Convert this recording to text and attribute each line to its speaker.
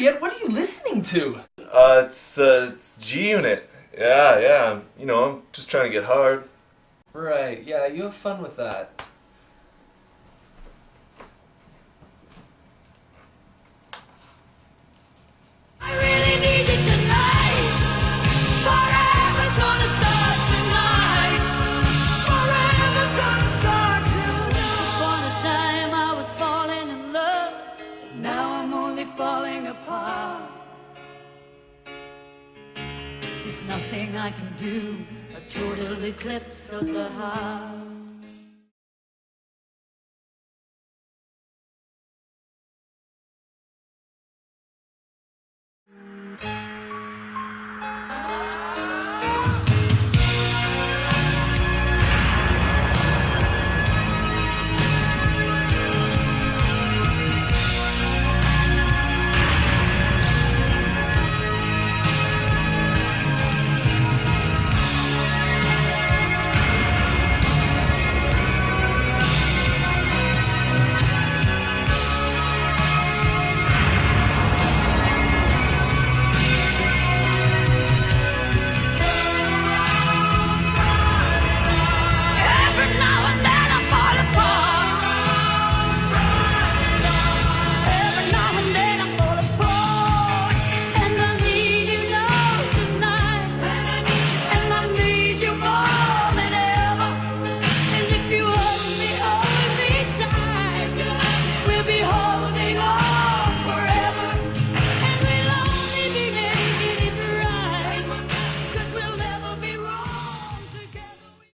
Speaker 1: Yet, what are you listening to?
Speaker 2: uh, it's uh, it's G Unit. Yeah, yeah. You know, I'm just trying to get hard.
Speaker 1: Right, yeah, you have fun with that.
Speaker 3: Falling apart. There's nothing I can do, a total eclipse of the heart.